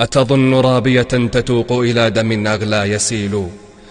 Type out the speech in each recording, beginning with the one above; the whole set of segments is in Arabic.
أتظن رابية تتوق إلى دم أغلى يسيل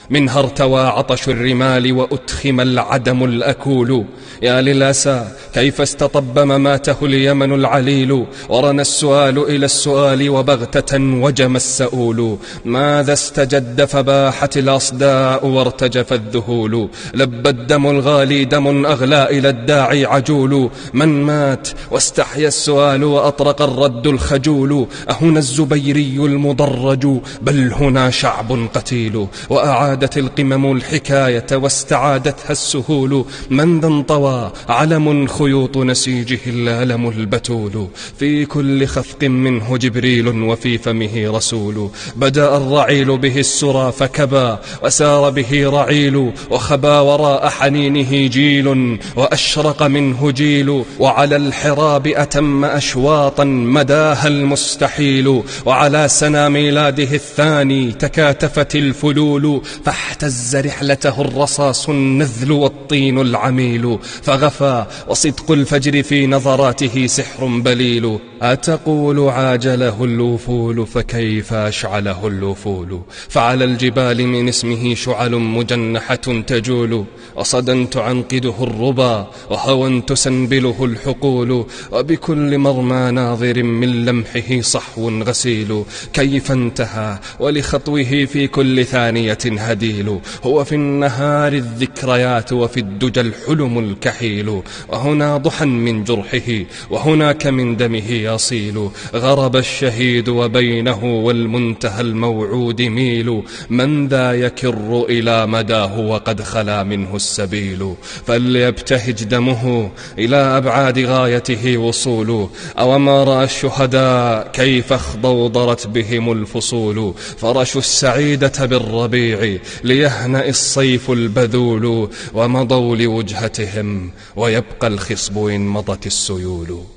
منها ارتوى عطش الرمال وأتخم العدم الأكول. يا للأسى كيف استطب مماته اليمن العليل؟ ورنا السؤال إلى السؤال وبغتة وجم السؤول. ماذا استجد فباحت الأصداء وارتجف الذهول؟ لب الدم الغالي دم أغلى إلى الداعي عجول. من مات واستحيا السؤال وأطرق الرد الخجول. أهنا الزبيري المضرج بل هنا شعب قتيل. وأعاد عادت القمم الحكاية واستعادتها السهول. من ذا انطوى علم خيوط نسيجه الألم البتول. في كل خفق منه جبريل وفي فمه رسول. بدأ الرعيل به السرى فكبى وسار به رعيل وخبى وراء حنينه جيل وأشرق منه جيل. وعلى الحراب أتم أشواطا مداها المستحيل. وعلى سنا ميلاده الثاني تكاتفت الفلول. فاحتز رحلته الرصاص النذل والطين العميل فغفى وصدق الفجر في نظراته سحر بليل. أتقول عاجله الأفول فكيف أشعله الأفول فعلى الجبال من اسمه شعل مجنحة تجول. وصدا تعنقده الربا وهوى تسنبله الحقول. وبكل مرمى ناظر من لمحه صحو غسيل. كيف انتهى ولخطوه في كل ثانية هديل هو في النهار الذكريات وفي الدجى الحلم الكحيل. وهنا ضحى من جرحه وهناك من دمه يصيل. غرب الشهيد وبينه والمنتهى الموعود ميل. من ذا يكر إلى مداه وقد خلا منه السبيل. فليبتهج دمه إلى أبعاد غايته وصول. أوما رأى الشهداء كيف اخضوضرت بهم الفصول. فرشوا السعيدة بالربيع ليهنأ الصيف البذول ومضوا لوجهتهم ويبقى الخصب إن مضت السيول.